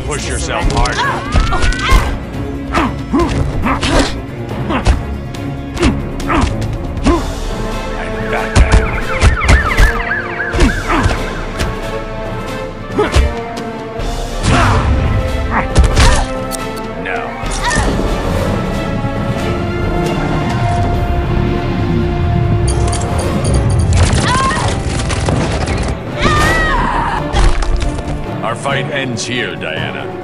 Push yourself hard. fight ends here, Diana.